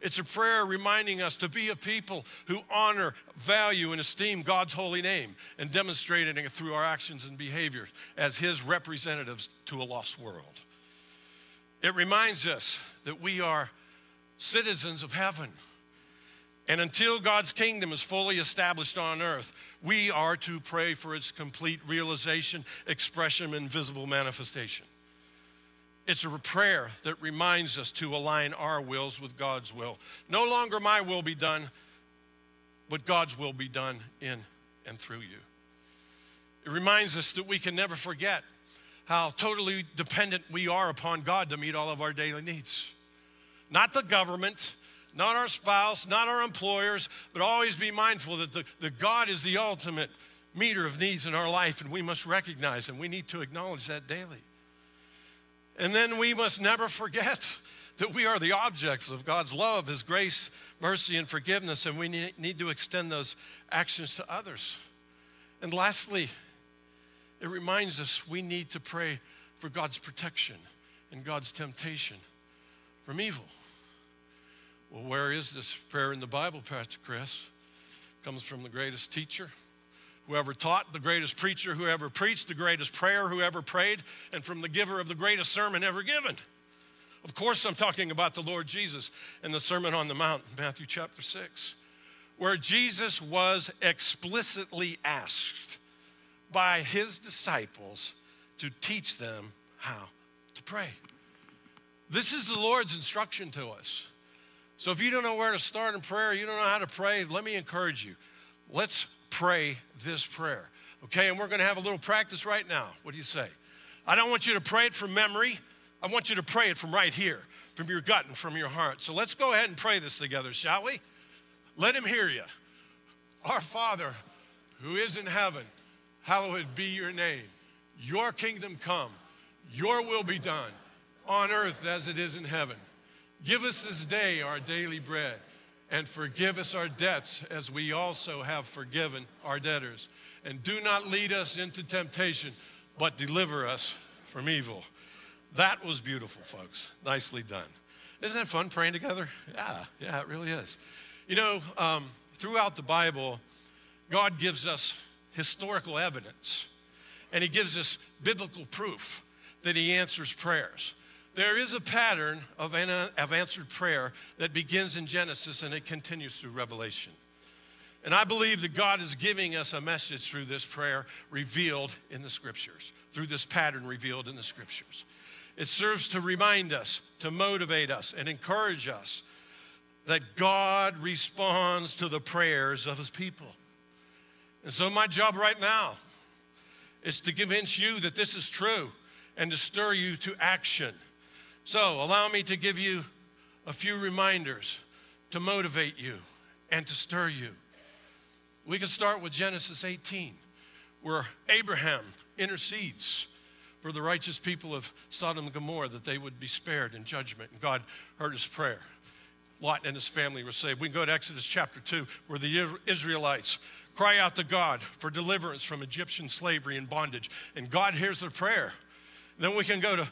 It's a prayer reminding us to be a people who honor, value, and esteem God's holy name and demonstrating it through our actions and behavior as His representatives to a lost world. It reminds us that we are citizens of heaven. And until God's kingdom is fully established on earth, we are to pray for its complete realization, expression, and visible manifestation. It's a prayer that reminds us to align our wills with God's will. No longer my will be done, but God's will be done in and through you. It reminds us that we can never forget how totally dependent we are upon God to meet all of our daily needs. Not the government, not our spouse, not our employers, but always be mindful that, the, that God is the ultimate meter of needs in our life, and we must recognize and we need to acknowledge that daily. And then we must never forget that we are the objects of God's love, His grace, mercy, and forgiveness, and we need to extend those actions to others. And lastly, it reminds us we need to pray for God's protection and God's temptation from evil. Well, where is this prayer in the Bible, Pastor Kris? Comes from the greatest teacher, whoever taught, the greatest preacher, who ever preached, the greatest prayer, who ever prayed, and from the giver of the greatest sermon ever given. Of course, I'm talking about the Lord Jesus and the Sermon on the Mount, Matthew chapter 6, where Jesus was explicitly asked by his disciples to teach them how to pray. This is the Lord's instruction to us. So if you don't know where to start in prayer, you don't know how to pray, let me encourage you. Let's pray this prayer. Okay, and we're going to have a little practice right now. What do you say? I don't want you to pray it from memory. I want you to pray it from right here, from your gut and from your heart. So let's go ahead and pray this together, shall we? Let him hear you. Our Father, who is in heaven, hallowed be your name. Your kingdom come, your will be done on earth as it is in heaven. Give us this day our daily bread, and forgive us our debts as we also have forgiven our debtors. And do not lead us into temptation, but deliver us from evil. That was beautiful, folks. Nicely done. Isn't that fun praying together? Yeah, yeah, it really is. You know, um, throughout the Bible, God gives us historical evidence and He gives us biblical proof that He answers prayers. There is a pattern of, an, uh, of answered prayer that begins in Genesis and it continues through Revelation. And I believe that God is giving us a message through this prayer revealed in the scriptures, through this pattern revealed in the scriptures. It serves to remind us, to motivate us, and encourage us that God responds to the prayers of his people. And so, my job right now is to convince you that this is true and to stir you to action. So, allow me to give you a few reminders to motivate you and to stir you. We can start with Genesis 18, where Abraham intercedes for the righteous people of Sodom and Gomorrah that they would be spared in judgment. And God heard his prayer. Lot and his family were saved. We can go to Exodus chapter 2, where the Israelites cry out to God for deliverance from Egyptian slavery and bondage. And God hears their prayer. Then we can go to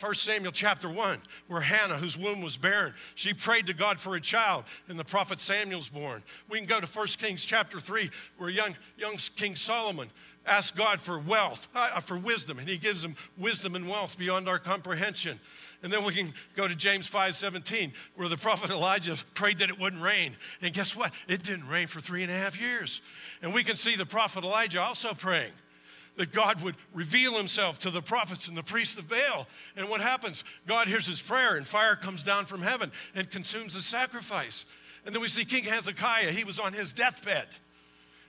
1 Samuel chapter 1, where Hannah, whose womb was barren, she prayed to God for a child, and the prophet Samuel's born. We can go to 1 Kings chapter 3, where young, young King Solomon asked God for wealth, uh, for wisdom, and he gives him wisdom and wealth beyond our comprehension. And then we can go to James 5:17, where the prophet Elijah prayed that it wouldn't rain. And guess what? It didn't rain for three and a half years. And we can see the prophet Elijah also praying that God would reveal himself to the prophets and the priests of Baal. And what happens? God hears his prayer, and fire comes down from heaven and consumes the sacrifice. And then we see King Hezekiah, he was on his deathbed.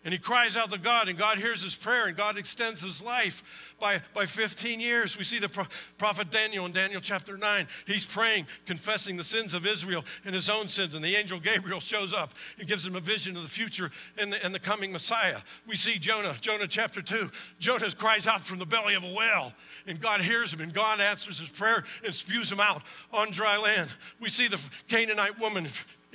And he cries out to God, and God hears his prayer, and God extends his life by, by 15 years. We see the pro- prophet Daniel in Daniel chapter 9. He's praying, confessing the sins of Israel and his own sins, and the angel Gabriel shows up and gives him a vision of the future and the, and the coming Messiah. We see Jonah, Jonah chapter 2. Jonah cries out from the belly of a whale, and God hears him, and God answers his prayer and spews him out on dry land. We see the Canaanite woman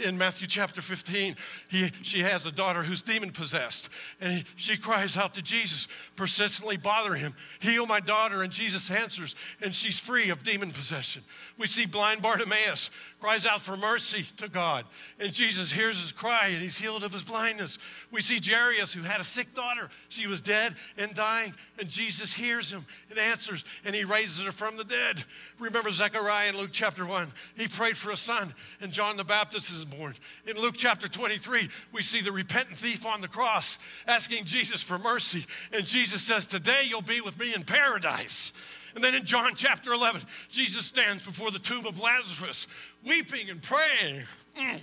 in Matthew chapter 15, he, she has a daughter who's demon possessed. And he, she cries out to Jesus, persistently bothering him, Heal my daughter. And Jesus answers, and she's free of demon possession. We see blind Bartimaeus cries out for mercy to God. And Jesus hears his cry and he's healed of his blindness. We see Jairus, who had a sick daughter. She was dead and dying. And Jesus hears him and answers and he raises her from the dead. Remember Zechariah in Luke chapter 1. He prayed for a son, and John the Baptist is born. In Luke chapter 23, we see the repentant thief on the cross asking Jesus for mercy. And Jesus says, Today you'll be with me in paradise. And then in John chapter 11, Jesus stands before the tomb of Lazarus, weeping and praying. Mm.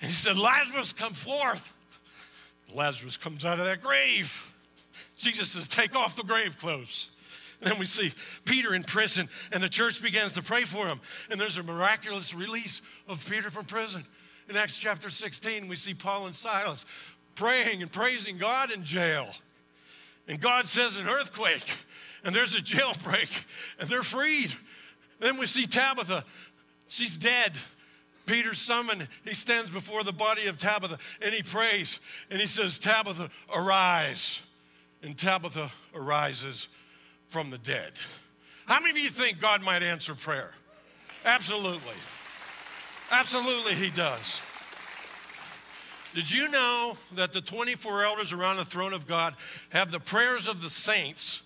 And he said, Lazarus, come forth. Lazarus comes out of that grave. Jesus says, Take off the grave clothes. And then we see Peter in prison, and the church begins to pray for him. And there's a miraculous release of Peter from prison. in Acts chapter 16, we see Paul and Silas praying and praising God in jail. And God says an earthquake, and there's a jailbreak, and they're freed. Then we see Tabitha, she's dead. Peter's summoned, he stands before the body of Tabitha and he prays and he says, Tabitha, arise. And Tabitha arises from the dead. How many of you think God might answer prayer? Absolutely. Absolutely, he does. Did you know that the 24 elders around the throne of God have the prayers of the saints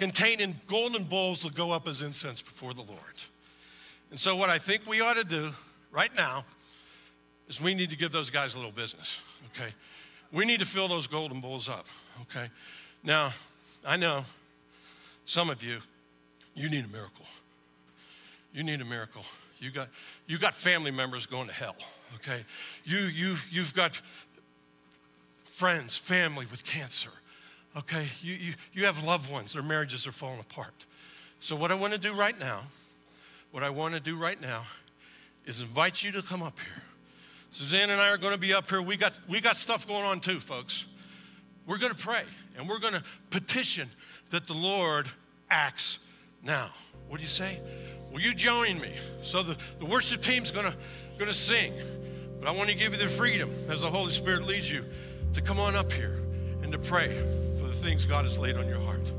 contained in golden bowls that go up as incense before the Lord? And so, what I think we ought to do right now is we need to give those guys a little business, okay? We need to fill those golden bowls up, okay? Now, I know some of you, you need a miracle. You need a miracle. You got, you got family members going to hell, okay? You, you, you've got friends, family with cancer, okay? You, you, you have loved ones, their marriages are falling apart. So, what I want to do right now, what I want to do right now is invite you to come up here. Suzanne and I are going to be up here. We got, we got stuff going on too, folks. We're going to pray and we're going to petition that the Lord acts now. What do you say? Will you join me? So the, the worship team's going to, going to sing, but I want to give you the freedom as the Holy Spirit leads you to come on up here and to pray things God has laid on your heart.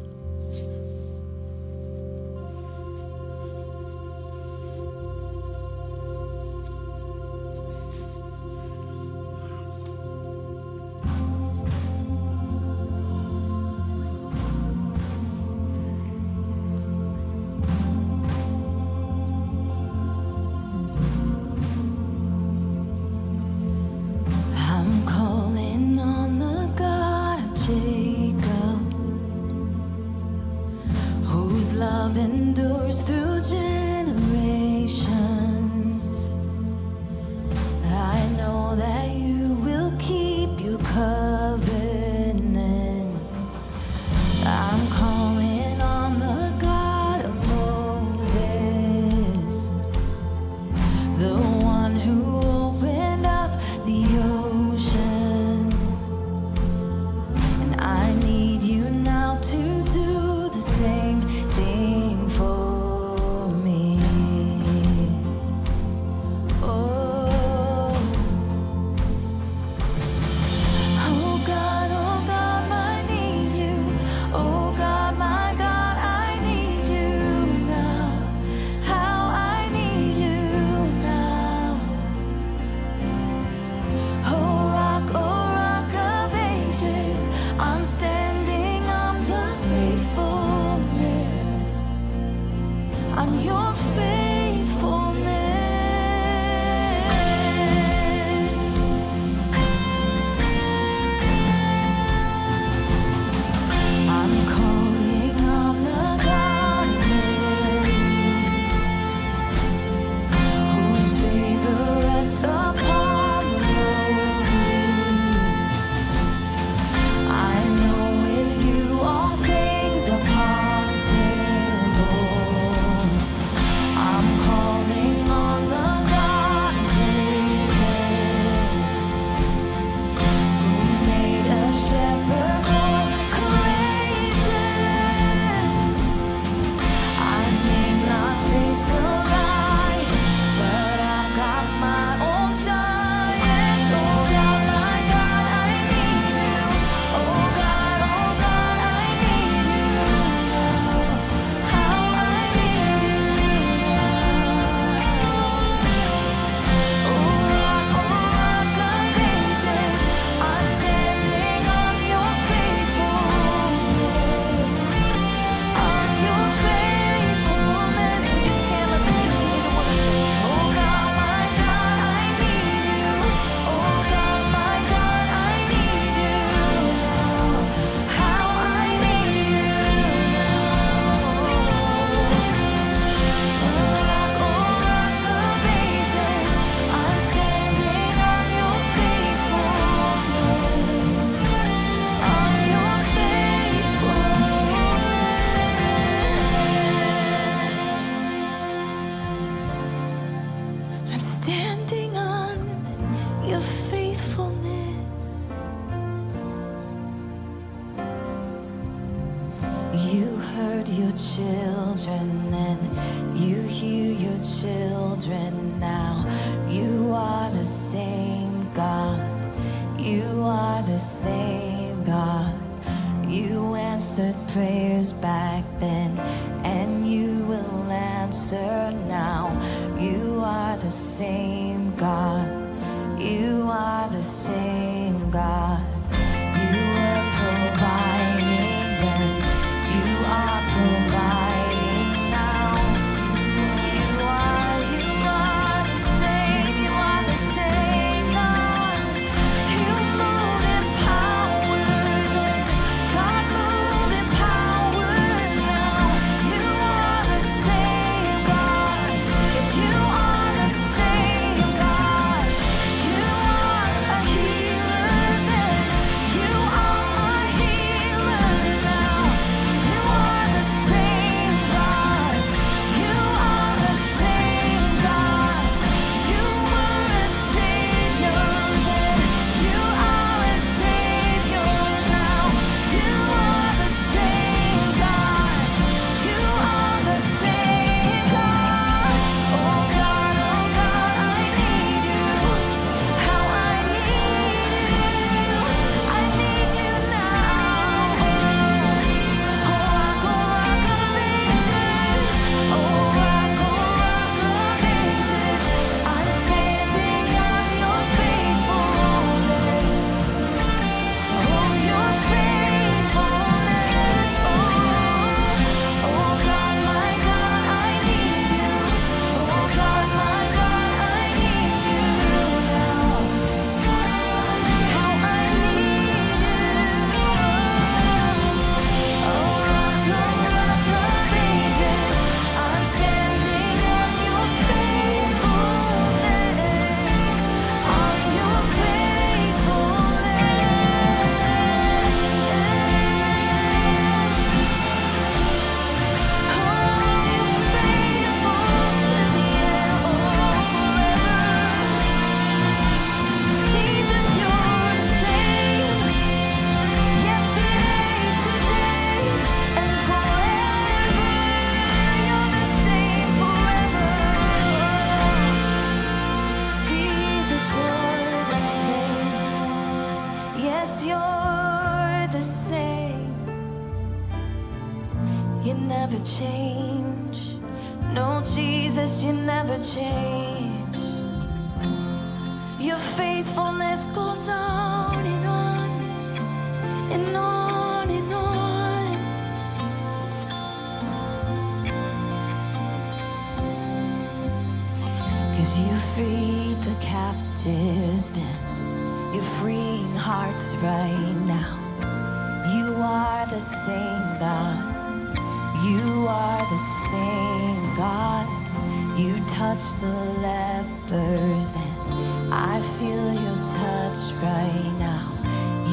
touch the lepers, then I feel your touch right now.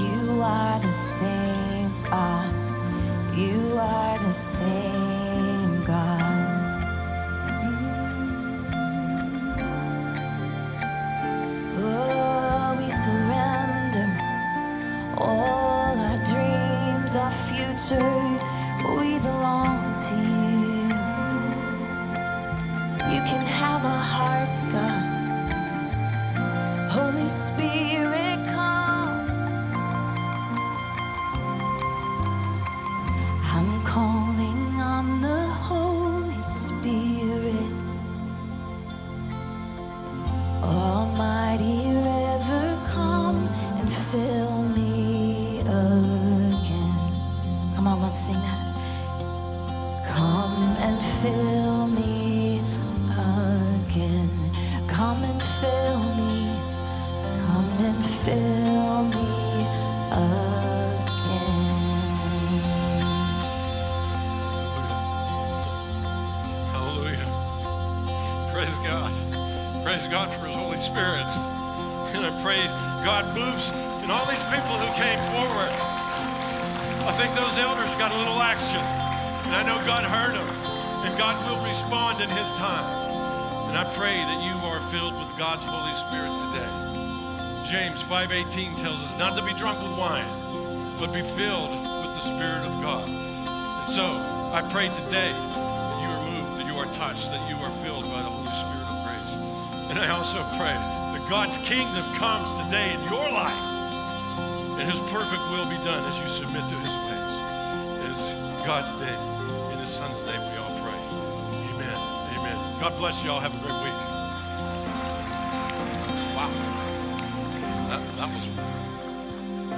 You are the same God. You are the same. Spirit. And I praise God moves and all these people who came forward. I think those elders got a little action. And I know God heard them. And God will respond in His time. And I pray that you are filled with God's Holy Spirit today. James 5.18 tells us not to be drunk with wine, but be filled with the Spirit of God. And so I pray today that you are moved, that you are touched, that you are filled. And I also pray that God's kingdom comes today in your life and his perfect will be done as you submit to his ways. It's God's day. In his son's name we all pray. Amen. Amen. God bless you all. Have a great week.